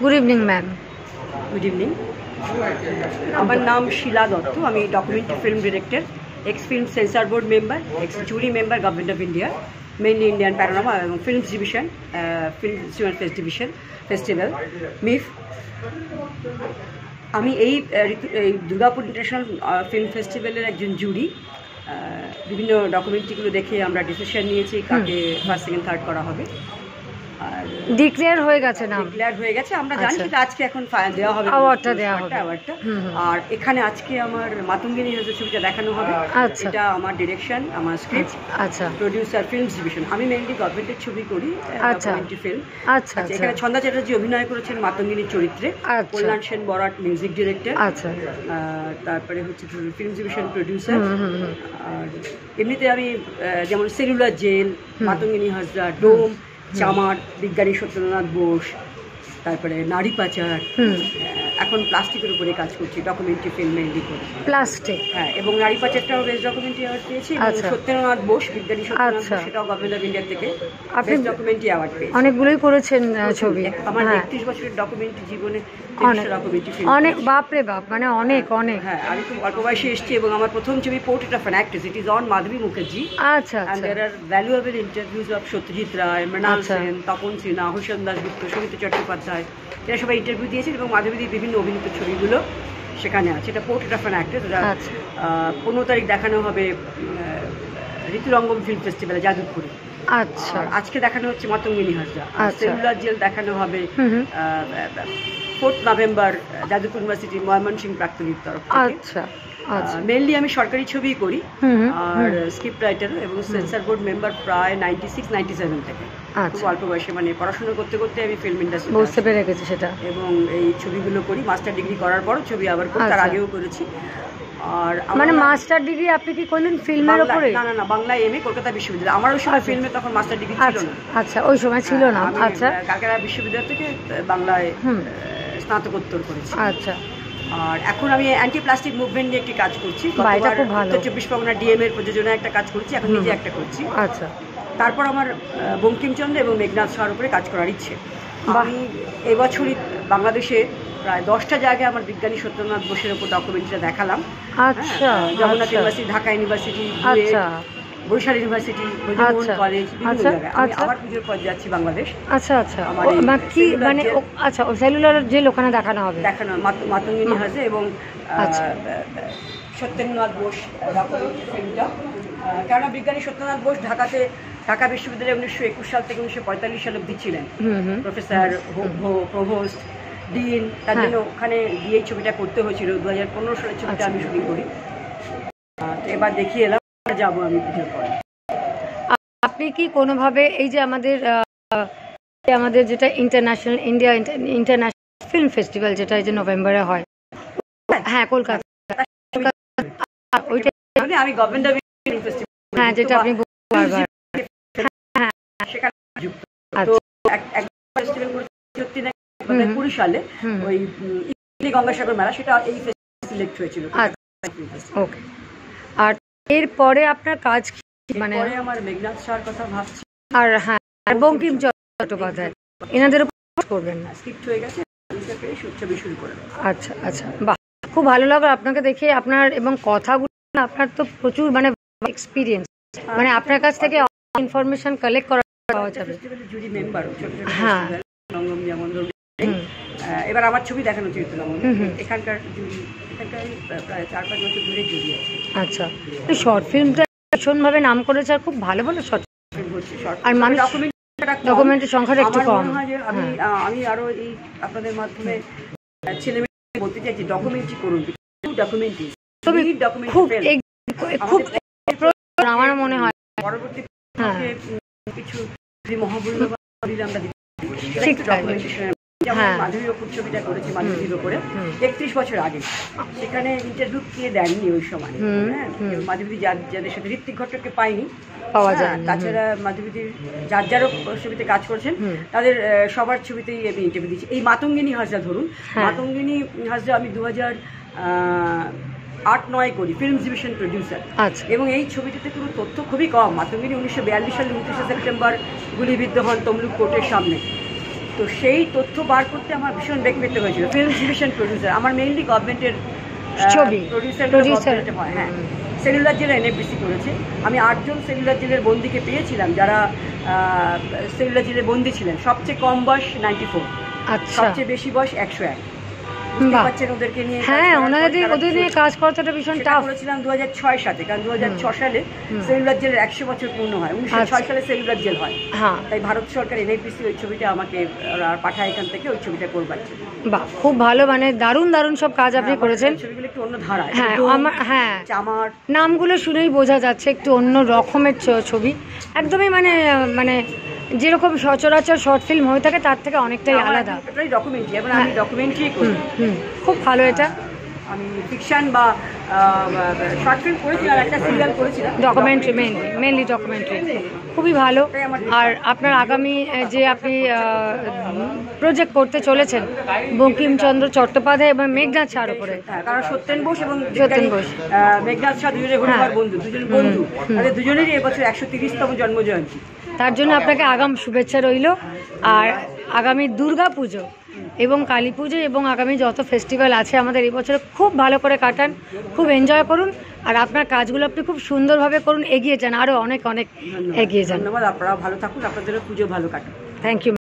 Good evening ma'am good evening আমার নাম শিলা দত্ত আমি documentary film director ex film censor board member ex jury member government of India mainly Indian panorama এবং films division film cinema fest division festival MIFF আমি এই এই Durgapur international film ফেস্টিভ্যালের একজন জুরি বিভিন্ন ডকুমেন্টারিগুলো দেখে আমরা ডিসিশন নিয়েছি কাকে ফার্স্ট সেকেন্ড থার্ড করা হবে। আর ডিক্লেয়ার হয়ে গেছে নাম। ডিক্লেয়ার হয়ে গেছে আমরা জানি আচ্ছা। সেটা আজকে এখন দেওয়া হবে Awardটা দেওয়া হবে। অ্যাওয়ার্ডটা। আর এখানে আজকে আমার মাতঙ্গিনী হাজার ছবিটা দেখানো হবে। আচ্ছা। এটা আমার ডিরেকশন আমার স্ক্রিপ্ট আচ্ছা। প্রডিউসার ফিল্মস ডিভিশন আমি মেইনলি গভর্নমেন্টের ছবি করি আচ্ছা। ফিল্ম আচ্ছা এখানে ছন্দা চ্যাটার্জি অভিনয় করেছেন মাতঙ্গিনীর চরিত্রে। কল্যাণ সেন বরাট মিউজিক ডিরেক্টর আচ্ছা। তারপরে হচ্ছে ফিল্ম ডিভিশন প্রডিউসার আর এমনিতে আমি যেমন সেলুলার জেল মাতঙ্গিনী হাজরা ডোম চামার বিজ্ঞানী সত্যেন্দ্রনাথ বোস তারপরে নারী পাচার এখন প্লাস্টিকের উপরে কাজ করছি ডকুমেন্টারি ফিল্ম মেনলি করে। প্লাস্টিক? হ্যাঁ এবং নারী পাচারটাও বেস্ট ডকুমেন্টারি অ্যাওয়ার্ড পেয়েছি আচ্ছা। সত্যেন্দ্রনাথ বোস বিজ্ঞানী সত্যেন্দ্রনাথ আচ্ছা। বোস সেটাও গভর্নমেন্ট অফ ইন্ডিয়া থেকে আপনি ডকুমেন্টারি অ্যাওয়ার্ড পেয়েছি। অনেকগুলোই করেছেন ছবি। আমার হ্যাঁ। একত্রিশ বছরের ডকুমেন্টারি জীবনে অনেক। ডকুমেন্টারি ফিল্ম অনেক বাপরে বাপ মানে অনেক অনেক। হ্যাঁ আমি খুব অল্প বয়সে এসেছি এবং আমার প্রথম ছবি portrait of an actress it is on Madhabi Mukherjee আচ্ছা আচ্ছা। There are valuable interviews of Satyajit Ray Mrinal আচ্ছা। সেন তপন সিনহা হুসেন দাসগুপ্ত সংগীত চট্টোপাধ্যায় এরা সবাই ইন্টারভিউ দিয়েছেন এবং মাধবীদের বিভিন্ন অভিনীত ছবিগুলো সেখানে আছে এটা পোর্ট্রেট অফ অ্যান অ্যাক্ট্রেস এটা আচ্ছা। পনেরো তারিখ দেখানো হবে ঋতুরঙ্গম ফিল্ম ফেস্টিভ্যালে যাদবপুরে আচ্ছা। আজকে দেখানো হচ্ছে মাতঙ্গিনী হাজরা। আচ্ছা। সেলুলার জেল দেখানো হবে fourth November Jadavpur university Mymensingh প্রাক্তনীর তরফ আচ্ছা আচ্ছা। মেনলি আমি সরকারি ছবি করি আর স্ক্রিপ্ট রাইটার এবং সেন্সার বোর্ড মেম্বার প্রায় নাইনটি সিক্স নাইনটি সেভেন থেকে খুব আচ্ছা অল্প বয়সে মানে পড়াশোনা করতে করতে আমি ফিল্ম ইন্ডাস্ট্রি বুঝতে পেরে গেছি সেটা। এবং এই ছবিগুলো করি মাস্টার ডিগ্রি করার পর ছবি আবার করি তার আচ্ছা। আগেও করেছি। আর মানে মাস্টার ডিগ্রি আপনি কি করলেন ফিল্মের বাংলা- উপরে না না না বাংলায় এমএ কলকাতা বিশ্ববিদ্যালয়। আমার ওই সময় আচ্ছা। ফিল্মে তখন মাস্টার ডিগ্রি ছিল আচ্ছা না। আচ্ছা ওই সময় ছিল না। আচ্ছা। আহ, কালকাটা বিশ্ববিদ্যালয় থেকে বাংলায় স্নাতকোত্তর করেছি। আচ্ছা। আর এখন আমি অ্যান্টি প্লাস্টিক মুভমেন্ট নিয়ে একটি কাজ করছি। উত্তর চব্বিশ পরগনা ডিএম এর প্রযোজনায় একটা কাজ করছি এখন নিজে একটা করছি। আচ্ছা। তারপর আমার বঙ্কিমচন্দ্র এবং মেঘনাথ শাহর উপরে কাজ করার ইচ্ছে। আমি এবছরই বাংলাদেশে প্রায় দশটা জায়গায় আমার বিজ্ঞানী সত্যনাথ বোসের উপর ডকুমেন্টারিটা দেখালাম। আচ্ছা হ্যাঁ, জগন্নাথ আচ্ছা। ইউনিভার্সিটি ঢাকা ইউনিভার্সিটি আচ্ছা। বরিশাল ইউনিভার্সিটি আচ্ছা, কলেজ বিভিন্ন জায়গায়। আচ্ছা। আবার পুজোর পর যাচ্ছি বাংলাদেশ। আচ্ছা আচ্ছা। কি মানে আচ্ছা সেলুলার জেল ওখানে দেখানো হবে? দেখানো মাত- মাতঙ্গিনী হাজে এবং। সত্যেন্দ্রনাথ বোস ফিল্মটা। কেননা বিজ্ঞানী সত্যেন্দ্রনাথ বোস ঢাকাতে ঢাকা বিশ্ববিদ্যালয়ে উনিশশো একুশ সাল থেকে উনিশশো পঁয়তাল্লিশ সালে অব্দি ছিলেন। প্রফেসর প্রভোস্ট ডিন তার হ্যাঁ। জন্য ওখানে গিয়ে ছবিটা করতে হয়েছিল। দু হাজার পনেরো সালের ছবিটা আচ্ছা। আমি শুটিং করি। এবার দেখিয়ে এলাম যাব আমি পুজোর পরে। আপনি কি কোনোভাবে এই যে আমাদের আমাদের যেটা international India international film festival যেটা এই যে নভেম্বরে হয়। হ্যাঁ। কলকাতা। কলকাতা- ওইটা আমি গভর্নমেন্ট হ্যাঁ যেটা আপনি বলতে বারবার সেখানে যুক্ত তো আচ্ছা এক- এক ফেস্টিভ্যাল করেছি সত্যি না হুম। কুড়ি সালে ওই গঙ্গাসাগর মেলা সেটা এই সিলেক্ট হয়েছিল। আচ্ছা। ওকে। আর এরপরে আপনার কাজ? মানে আমার মেঘনাথ শাহর কথা ভাবছি। আর হ্যাঁ আর বঙ্কিম চট্টোপাধ্যায় এনাদের করবেন না? স্ক্রিপ্ট হয়ে গেছে ছবি শুরু করে আচ্ছা আচ্ছা। বাহ খুব ভালো লাগল আপনাকে দেখে। আপনার এবং কথাগুলো আপনার তো প্রচুর মানে এক্সপিরিয়েন্স মানে আপনার কাছ থেকে ইনফরমেশন কালেক্ট করা পাওয়া যাবে। হ্যাঁ। যেমন এবার আমার ছবি দেখানো হুম। এখানকার এখানকার প্রায় চার পাঁচ বছর ধরে জুরি আছে। আচ্ছা। এই শর্ট ফিল্মটা ভীষণভাবে নাম করেছে আর খুব ভালো ভালো শর্ট film হচ্ছে short আর মানুষ- documentary টা কম। ডকুমেন্টের সংখ্যাটা একটু আমার কম। হয় আমি। আমি আরও এই আপনাদের মাধ্যমে ছেলে মেয়ে বলতে চাইছি ডকুমেন্টারি করুন। ডকুমেন্টারি খুব খুব আমার মনে হয়। পরবর্তী হ্যাঁ। কিছু আমরা ঠিক যেমন হ্যাঁ। ছবিটা করেছি মাধবীর ওপরে একত্রিশ বছর আগে। সেখানে ইন্টারভিউ কে দেননি ওই সময়। হ্যাঁ। যাদের সাথে ঋত্বিক ঘটককে পাইনি পাওয়া হ্যাঁ, যায় তাছাড়া মাধবীদের যার যারও ছবিতে কাজ করছেন তাদের সবার ছবিতেই আমি ইন্টারভিউ দিচ্ছি এই মাতঙ্গিনী হাজরা ধরুন। মাতঙ্গিনী হাজরা আমি দু হাজার আট নয় করি ফিল্ম ডিভিশন প্রডিউসার এবং এই ছবিটিতে কোনো তথ্য খুবই কম। মাতঙ্গিনী উনিশশো বিয়াল্লিশ সালে উনত্রিশে সেপ্টেম্বর গুলিবিদ্ধ হন তমলুক কোর্টের সামনে। তো সেই তথ্য বার করতে আমার ভীষণ বেগ পেতে হয়েছিল ফিল্ম ডিভিশন প্রডিউসার আমার মেইনলি গভর্নমেন্টের ছবি। প্রডিউসার। হয় হ্যাঁ সেলুলার জেলে এনএফবিসি করেছে আমি আটজন সেলুলার জেলের বন্দিকে পেয়েছিলাম যারা সেলুলার জেলের বন্দি ছিলেন সবচেয়ে কম বয়স নাইনটি ফোর আচ্ছা সবচেয়ে বেশি বয়স একশো এক হ্যাঁ ওনাদের পর দিয়ে- তারা ওদের নিয়ে কাজ করাটা ভীষণ টাফ করেছিলাম দু হাজার ছয় সালে কারণ দু হাজার ছ সালে সেলুলার জেলের একশো বছর পূর্ণ হয়। উনিশশো ছয় আচ্ছা। সালে সেলুলার জেল হয়। হ্যাঁ। তাই ভারত সরকার এনআইপিসি ওই ছবিটা আমাকে পাঠায় এখান থেকে ওই ছবিটা করবার জন্য। বাহ খুব ভালো মানে দারুণ দারুণ সব কাজ আপনি হ্যাঁ, করেছেন। ছবিগুলো একটু অন্য ধারা হ্যাঁ আমার হ্যাঁ। চামার। নামগুলো শুনেই বোঝা যাচ্ছে একটু অন্য রকমের ছবি। একদমই মানে মানে যেরকম সচরাচর শর্ট ফিল্ম হয়ে থাকে তার থেকে অনেকটাই আলাদা। ডকুমেন্টারি আমি হ্যাঁ। ডকুমেন্টারি করি। খুব ভালো এটা। আমি ফিকশন বা শর্ট ফিল্ম করেছিলাম একটা সিরিয়াল করেছিলাম। ডকুমেন্টারি মেনলি মেনলি ডকুমেন্টারি খুবই ভালো। আর আপনার আগামী যে আপনি প্রজেক্ট করতে চলেছেন বঙ্কিমচন্দ্র চট্টোপাধ্যায় এবং মেঘনাথ ছাড় উপরে। হ্যাঁ, কারণ সত্যেন বোস এবং সত্যেন বোস। মেঘনাথ শাহ দুজনে হরিবার হ্যাঁ। বন্ধু। দুজন বন্ধু। দুজনেরই এবছর একশো তিরিশতম জন্ম জয়ন্তী তার জন্য আপনাকে আগাম শুভেচ্ছা রইল আর আগামী দুর্গা পুজো এবং কালী পুজো এবং আগামী যত ফেস্টিভ্যাল আছে আমাদের এই বছরে খুব ভালো করে কাটান খুব এনজয় করুন আর আপনার কাজগুলো আপনি খুব সুন্দরভাবে করুন এগিয়ে যান আরও অনেক অনেক এগিয়ে যান। ধন্যবাদ আপনারা ভালো থাকুন আপনাদের পুজো ভালো কাটুন থ্যাংক ইউ